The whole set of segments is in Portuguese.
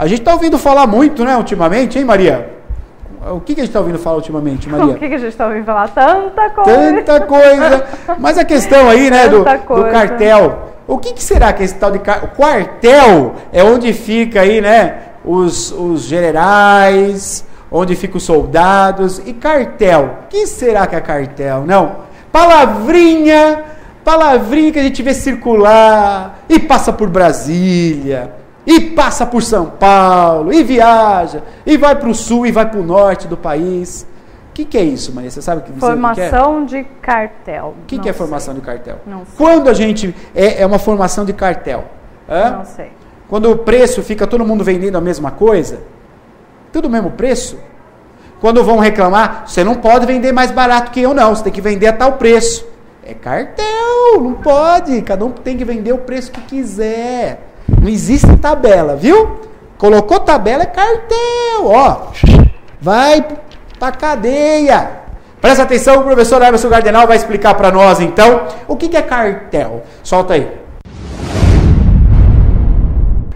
A gente está ouvindo falar muito, né, ultimamente, hein, Maria? O que, que a gente está ouvindo falar ultimamente, Maria? O que, que a gente está ouvindo falar? Tanta coisa. Tanta coisa. Mas a questão aí, né, do, do cartel. O que, que, será que esse tal de car... quartel é onde fica aí, né, os, os generais, onde ficam os soldados e cartel. O que será que é cartel? Não. Palavrinha, palavrinha que a gente vê circular e passa por Brasília, e passa por São Paulo, e viaja, e vai para o sul e vai para o norte do país. O que, que, é isso, Maria? Você sabe que você Formação de cartel. O que, que é formação sei. de cartel? Não sei. Quando a gente. É, é uma formação de cartel. Hã? Não sei. Quando o preço fica todo mundo vendendo a mesma coisa, tudo o mesmo preço. Quando vão reclamar, você não pode vender mais barato que eu, não. Você tem que vender a tal preço. É cartel, não pode. Cada um tem que vender o preço que quiser. Não existe tabela, viu? Colocou tabela é cartel, ó. Vai pra cadeia. Presta atenção, o professor Emerson Gardenal vai explicar para nós então o que é cartel. Solta aí.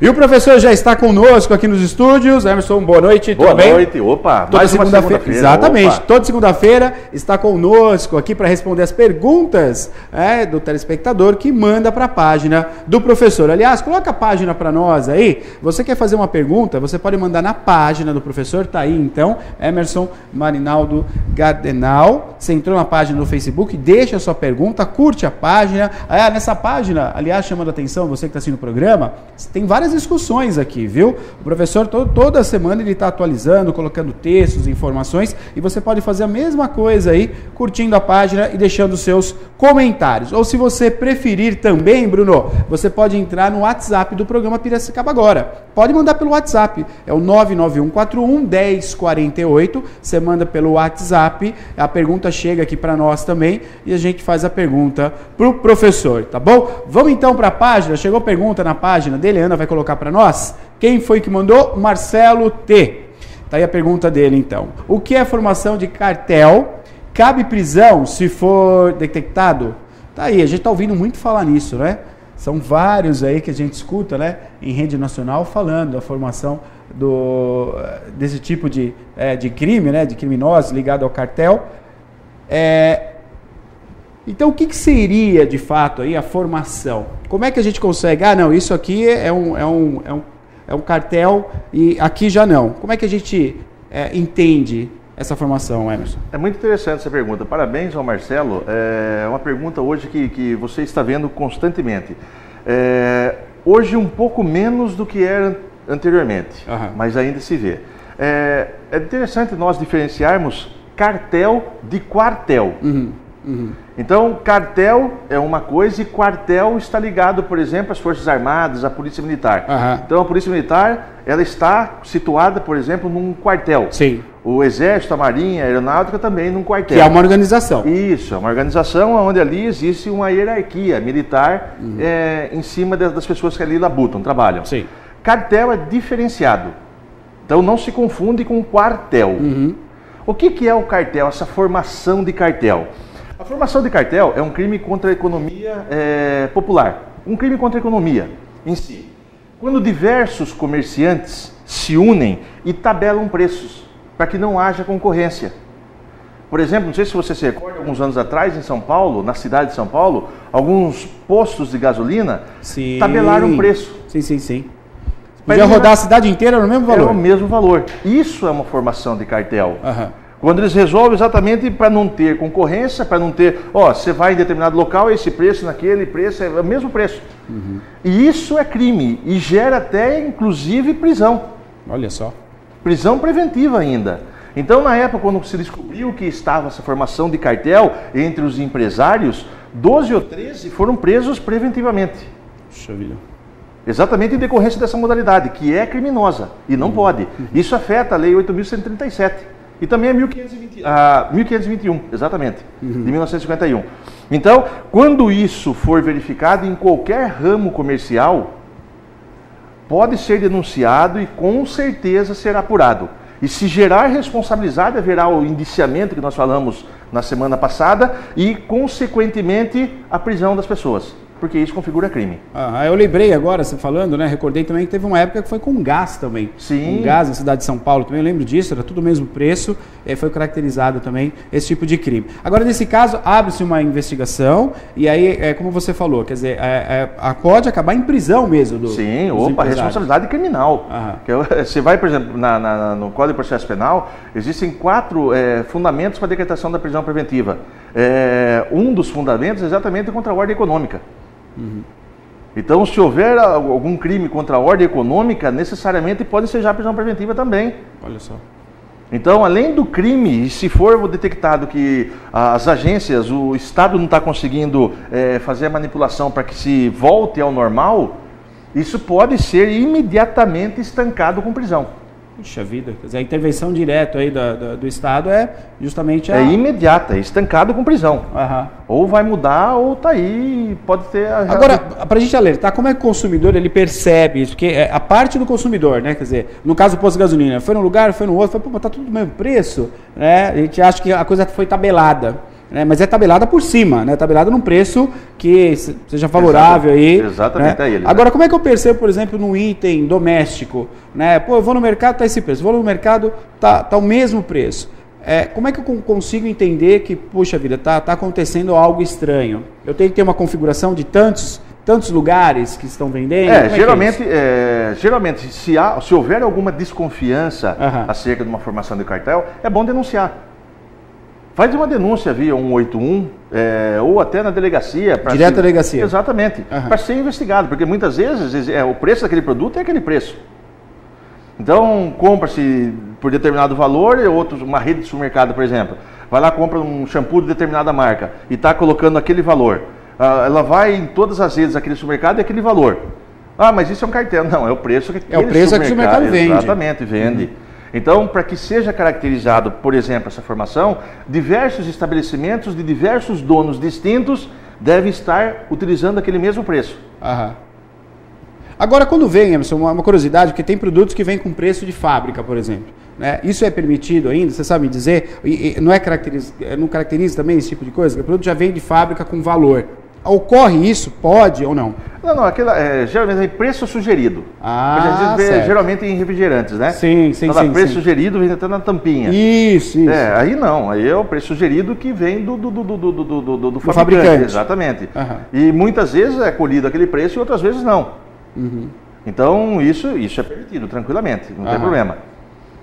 E o professor já está conosco aqui nos estúdios. Emerson, boa noite. Boa tudo bem? noite. Opa, Toda segunda-feira. Segunda exatamente. Opa. Toda segunda-feira está conosco aqui para responder as perguntas é, do telespectador que manda para a página do professor. Aliás, coloca a página para nós aí. Você quer fazer uma pergunta? Você pode mandar na página do professor. Tá aí então, Emerson Marinaldo Gardenal. Você entrou na página do Facebook, deixa a sua pergunta, curte a página. Ah, nessa página, aliás, chamando a atenção, você que está assistindo o programa, tem várias discussões aqui, viu? O professor toda semana ele está atualizando, colocando textos, informações e você pode fazer a mesma coisa aí, curtindo a página e deixando seus comentários. Ou se você preferir também, Bruno, você pode entrar no WhatsApp do programa Piracicaba agora. Pode mandar pelo WhatsApp, é o 99141 1048. Você manda pelo WhatsApp, a pergunta chega aqui para nós também e a gente faz a pergunta para o professor, tá bom? Vamos então para a página. Chegou pergunta na página dele, Ana vai colocar para nós? Quem foi que mandou? Marcelo T. Tá aí a pergunta dele então. O que é formação de cartel? Cabe prisão se for detectado? Tá aí, a gente está ouvindo muito falar nisso, né? São vários aí que a gente escuta, né, em rede nacional falando da formação do, desse tipo de, é, de crime, né, de criminosos ligado ao cartel. É, então, o que, que, seria de fato aí a formação? Como é que a gente consegue? Ah, não, isso aqui é um, é um, é um, é um cartel e aqui já não. Como é que a gente é, entende essa formação, Emerson? É muito interessante essa pergunta. Parabéns ao Marcelo. É uma pergunta hoje que, que você está vendo constantemente. É, hoje, um pouco menos do que era anteriormente, uhum. mas ainda se vê. É, é interessante nós diferenciarmos cartel de quartel. Uhum. Uhum. Então, cartel é uma coisa e quartel está ligado, por exemplo, às Forças Armadas, à Polícia Militar. Uhum. Então, a Polícia Militar ela está situada, por exemplo, num quartel. Sim. O Exército, a Marinha, a Aeronáutica também num quartel. Que é uma organização. Isso, é uma organização onde ali existe uma hierarquia militar uhum. é, em cima das pessoas que ali labutam, trabalham. Sim. Cartel é diferenciado. Então, não se confunde com quartel. Uhum. O que, que é o cartel, essa formação de cartel? A formação de cartel é um crime contra a economia é, popular, um crime contra a economia em si. Quando diversos comerciantes se unem e tabelam preços para que não haja concorrência. Por exemplo, não sei se você se recorda, alguns anos atrás em São Paulo, na cidade de São Paulo, alguns postos de gasolina sim. tabelaram preço. Sim, sim, sim. Podia rodar a cidade inteira no mesmo valor. É o mesmo valor. Isso é uma formação de cartel. Uhum. Quando eles resolvem exatamente para não ter concorrência, para não ter, ó, você vai em determinado local, esse preço, naquele preço, é o mesmo preço. Uhum. E isso é crime e gera até, inclusive, prisão. Olha só. Prisão preventiva ainda. Então, na época, quando se descobriu que estava essa formação de cartel entre os empresários, 12 ou 13 foram presos preventivamente. Puxa vida. Exatamente em decorrência dessa modalidade, que é criminosa e não uhum. pode. Isso afeta a Lei 8.137 e também é 1520, ah, 1521, exatamente, uhum. de 1951. Então, quando isso for verificado em qualquer ramo comercial, pode ser denunciado e com certeza será apurado. E se gerar responsabilidade, haverá o indiciamento que nós falamos na semana passada e, consequentemente, a prisão das pessoas. Porque isso configura crime. Ah, eu lembrei agora, você falando, né? Recordei também que teve uma época que foi com gás também. Sim. Com gás na cidade de São Paulo também, eu lembro disso, era tudo o mesmo preço, foi caracterizado também esse tipo de crime. Agora, nesse caso, abre-se uma investigação, e aí, é como você falou, quer dizer, é, é, pode acabar em prisão mesmo. Do, Sim, opa, responsabilidade criminal. Que você vai, por exemplo, na, na, no Código de Processo Penal, existem quatro é, fundamentos para a decretação da prisão preventiva. É, um dos fundamentos é exatamente contra a ordem econômica. Uhum. Então, se houver algum crime contra a ordem econômica, necessariamente pode ser já prisão preventiva também. Olha só. Então, além do crime, se for detectado que as agências, o Estado não está conseguindo é, fazer a manipulação para que se volte ao normal, isso pode ser imediatamente estancado com prisão. Puxa vida, quer dizer, a intervenção direta aí do, do, do Estado é justamente a... É imediata, é estancado com prisão. Uhum. Ou vai mudar ou tá aí, pode ter... A... Agora, para a gente alertar, como é que o consumidor ele percebe isso? Porque é a parte do consumidor, né? Quer dizer, no caso do posto de gasolina, foi num lugar, foi no outro, foi, pô, tá tudo do mesmo preço, né? A gente acha que a coisa foi tabelada né? mas é tabelada por cima, né? tabelada num preço que seja favorável aí. Exatamente né? a ele. Né? Agora, como é que eu percebo, por exemplo, num item doméstico? Né? Pô, eu vou no mercado, tá esse preço, vou no mercado, tá, tá o mesmo preço. É, como é que eu consigo entender que, puxa vida, tá, tá acontecendo algo estranho? Eu tenho que ter uma configuração de tantos tantos lugares que estão vendendo? É, é, é geralmente, é é, geralmente se, há, se houver alguma desconfiança uhum. acerca de uma formação de cartel, é bom denunciar. Faz uma denúncia via 181 é, ou até na delegacia. Direto à delegacia. Exatamente. Uhum. Para ser investigado, porque muitas vezes é, o preço daquele produto é aquele preço. Então, compra-se por determinado valor, e outros, uma rede de supermercado, por exemplo, vai lá compra um shampoo de determinada marca e está colocando aquele valor. Ah, ela vai em todas as redes daquele supermercado e aquele valor. Ah, mas isso é um cartel. Não, é o preço que É o preço que o supermercado vende. Exatamente, vende. Uhum. Então, para que seja caracterizado, por exemplo, essa formação, diversos estabelecimentos de diversos donos distintos devem estar utilizando aquele mesmo preço. Aham. Agora, quando vem, Emerson, uma curiosidade, porque tem produtos que vêm com preço de fábrica, por exemplo. Né? Isso é permitido ainda? Você sabe dizer? E, e não, é caracteriza, não caracteriza também esse tipo de coisa? O produto já vem de fábrica com valor. Ocorre isso? Pode ou não? Não, não, aquela, é, geralmente é preço sugerido. Ah, vê, geralmente em refrigerantes, né? Sim, sim, então, sim. preço sim. sugerido vem até na tampinha. Isso, isso. É, aí não, aí é o preço sugerido que vem do, do, do, do, do, do, do, do fabricante, fabricante. Exatamente. Uhum. E muitas vezes é colhido aquele preço e outras vezes não. Uhum. Então isso, isso é permitido, tranquilamente, não uhum. tem problema.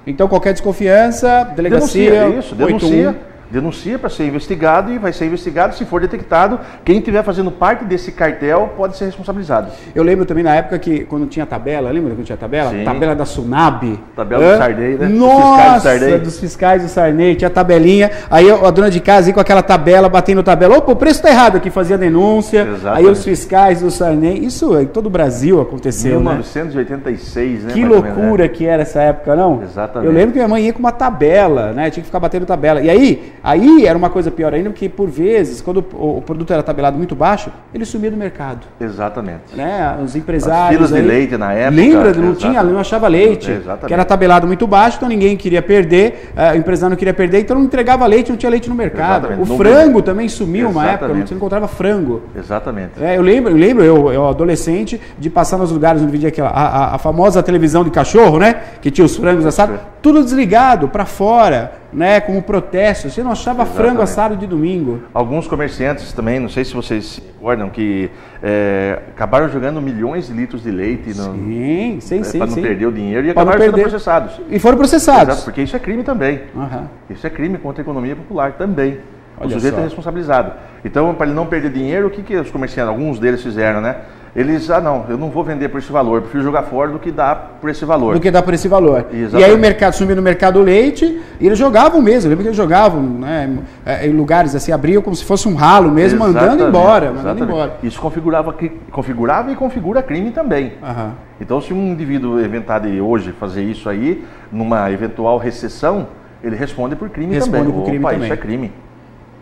Então qualquer desconfiança, delegacia. Denuncia, isso, denuncia. 81 denuncia para ser investigado e vai ser investigado. Se for detectado, quem estiver fazendo parte desse cartel pode ser responsabilizado. Eu lembro também na época que, quando tinha tabela, lembra quando tinha tabela? Sim. Tabela da Sunab. Tabela Hã? do Sarney, né? Nossa, dos fiscais do Sarney. dos fiscais do Sarney, tinha tabelinha. Aí a dona de casa ia com aquela tabela, batendo tabela. Opa, o preço está errado aqui, fazia denúncia. Exatamente. Aí os fiscais do Sarney. Isso em todo o Brasil aconteceu, 1986, né? né? Que loucura que era essa época, não? Exatamente. Eu lembro que minha mãe ia com uma tabela, né? Tinha que ficar batendo tabela. E aí, Aí era uma coisa pior ainda, porque por vezes, quando o, produto era tabelado muito baixo, ele sumia do mercado. Exatamente. Né? Os empresários. As filas aí, de leite na época. Lembra? Não tinha, não achava leite. Exatamente. Que era tabelado muito baixo, então ninguém queria perder, uh, o empresário não queria perder, então não entregava leite, não tinha leite no mercado. Exatamente. O frango também sumiu Exatamente. uma época, não encontrava frango. Exatamente. É, eu lembro, eu, lembro eu, eu, adolescente, de passar nos lugares onde vendia aquela, a, a, a famosa televisão de cachorro, né? Que tinha os frangos assados, tudo desligado, para fora né, como protesto. Você não achava Exatamente. frango assado de domingo. Alguns comerciantes também, não sei se vocês se recordam, que é, acabaram jogando milhões de litros de leite no, sim, sim, é, sim, para não sim. perder o dinheiro e pra acabaram sendo processados. E foram processados. Exato, porque isso é crime também. Uhum. Isso é crime contra a economia popular também. Olha o sujeito só. é responsabilizado. Então, para ele não perder dinheiro, o que, que os comerciantes, alguns deles fizeram, né? Eles, ah não, eu não vou vender por esse valor, prefiro jogar fora do que dá por esse valor. Do que dá por esse valor. Exatamente. E aí o mercado sumiu no mercado leite e eles jogavam mesmo, lembra que eles jogavam né, é, em lugares assim, abriam como se fosse um ralo mesmo, Exatamente. mandando embora, mandando embora. Isso configurava, configurava e configura crime também. Uhum. Então se um indivíduo inventar de hoje fazer isso aí, numa eventual recessão, ele responde por crime responde também. Por crime Opa, também. isso é crime.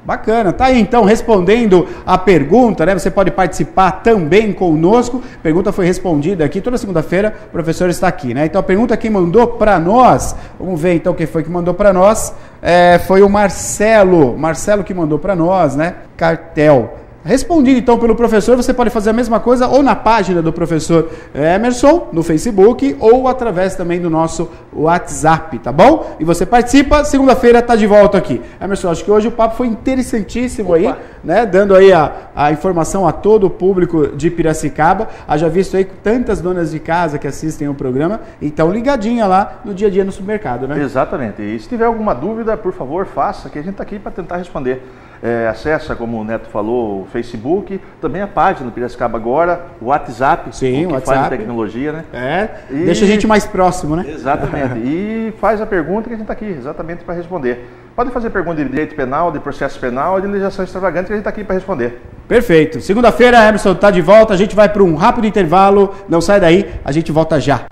Bacana, tá aí então respondendo a pergunta, né? Você pode participar também conosco. A pergunta foi respondida aqui toda segunda-feira, o professor está aqui, né? Então a pergunta que mandou para nós, vamos ver então quem foi que mandou para nós, é, foi o Marcelo, Marcelo que mandou para nós, né? Cartel. Respondido então pelo professor, você pode fazer a mesma coisa ou na página do professor Emerson, no Facebook, ou através também do nosso WhatsApp, tá bom? E você participa, segunda-feira está de volta aqui. Emerson, acho que hoje o papo foi interessantíssimo Opa. aí, né? Dando aí a, a informação a todo o público de Piracicaba. Haja visto aí tantas donas de casa que assistem o programa e estão ligadinha lá no dia a dia no supermercado, né? Exatamente. E se tiver alguma dúvida, por favor, faça, que a gente está aqui para tentar responder. É, acessa, como o Neto falou, o Facebook, também a página do Piracicaba Agora, o WhatsApp, Sim, o que WhatsApp. faz tecnologia, né? É, e... deixa a gente mais próximo, né? Exatamente. e faz a pergunta que a gente está aqui, exatamente para responder. Pode fazer pergunta de direito penal, de processo penal, de legislação extravagante, que a gente está aqui para responder. Perfeito. Segunda-feira, Emerson está de volta, a gente vai para um rápido intervalo, não sai daí, a gente volta já.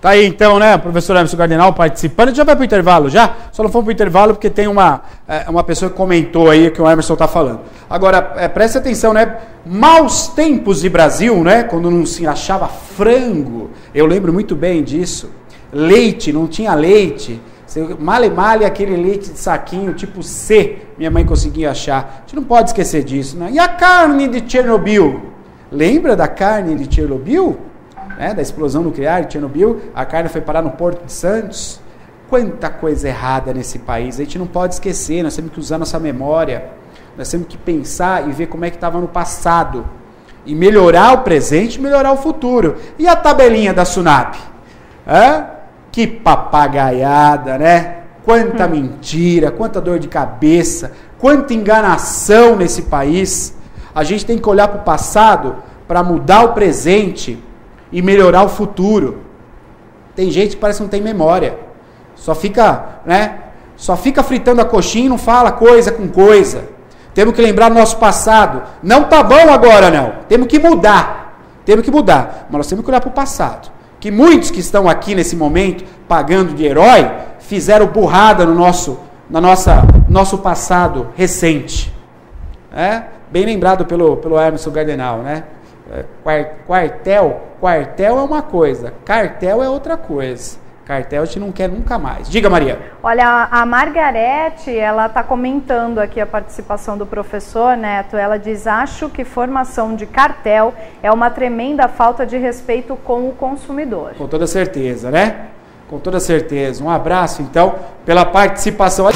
Tá aí então, né, professor Emerson Cardenal participando. A gente já vai para o intervalo já? Só não foi para o intervalo porque tem uma, é, uma pessoa que comentou aí que o Emerson está falando. Agora, é, preste atenção, né? Maus tempos de Brasil, né? Quando não se achava frango. Eu lembro muito bem disso. Leite, não tinha leite. Male male aquele leite de saquinho tipo C, minha mãe conseguia achar. A gente não pode esquecer disso, né? E a carne de Chernobyl? Lembra da carne de Chernobyl? Né, da explosão nuclear de Chernobyl, a carne foi parar no Porto de Santos. Quanta coisa errada nesse país. A gente não pode esquecer, nós temos que usar nossa memória. Nós temos que pensar e ver como é que estava no passado. E melhorar o presente e melhorar o futuro. E a tabelinha da Sunap? Hã? Que papagaiada, né? Quanta hum. mentira, quanta dor de cabeça, quanta enganação nesse país. A gente tem que olhar para o passado para mudar o presente e melhorar o futuro. Tem gente que parece que não tem memória. Só fica, né? Só fica fritando a coxinha e não fala coisa com coisa. Temos que lembrar do nosso passado. Não tá bom agora, não. Temos que mudar. Temos que mudar. Mas nós temos que olhar para o passado. Que muitos que estão aqui nesse momento pagando de herói fizeram burrada no nosso, na nossa, nosso passado recente. É? Bem lembrado pelo, pelo Emerson Gardenal, né? É, quartel, quartel é uma coisa, cartel é outra coisa. Cartel a gente não quer nunca mais. Diga, Maria. Olha, a Margarete, ela está comentando aqui a participação do professor Neto. Ela diz: Acho que formação de cartel é uma tremenda falta de respeito com o consumidor. Com toda certeza, né? Com toda certeza. Um abraço, então, pela participação.